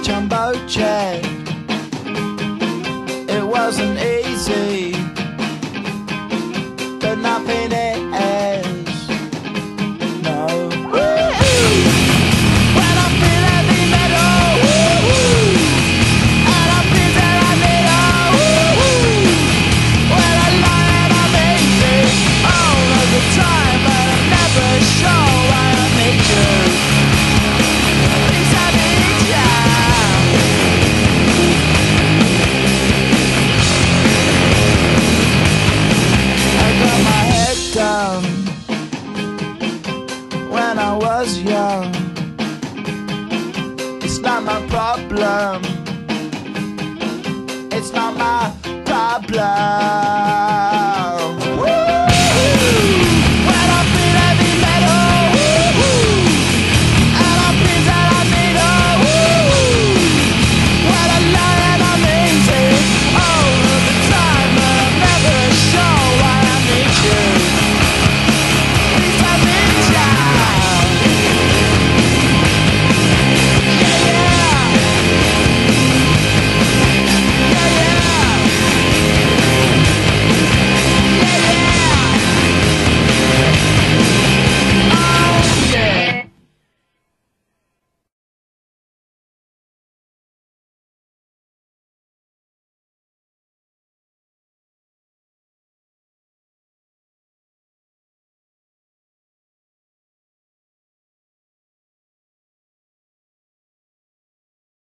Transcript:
Chomboche. young. It's not my problem.